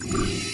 you.